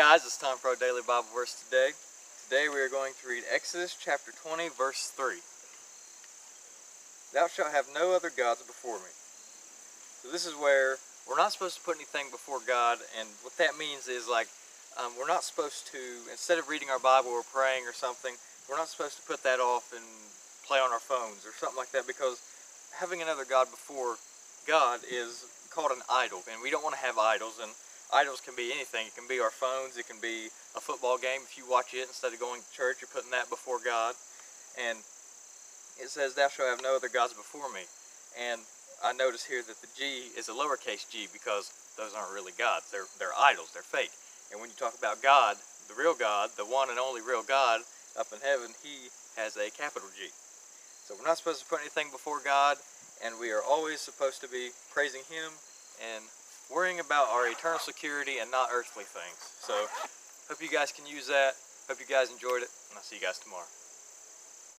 guys, it's time for our daily Bible verse today. Today we are going to read Exodus chapter 20, verse 3. Thou shalt have no other gods before me. So this is where we're not supposed to put anything before God, and what that means is like um, we're not supposed to, instead of reading our Bible or praying or something, we're not supposed to put that off and play on our phones or something like that because having another God before God is called an idol, and we don't want to have idols. and idols can be anything. It can be our phones. It can be a football game. If you watch it instead of going to church, you're putting that before God. And it says, thou shalt have no other gods before me. And I notice here that the G is a lowercase g because those aren't really gods. They're, they're idols. They're fake. And when you talk about God, the real God, the one and only real God up in heaven, he has a capital G. So we're not supposed to put anything before God, and we are always supposed to be praising him and worrying about our eternal security and not earthly things. So hope you guys can use that. Hope you guys enjoyed it, and I'll see you guys tomorrow.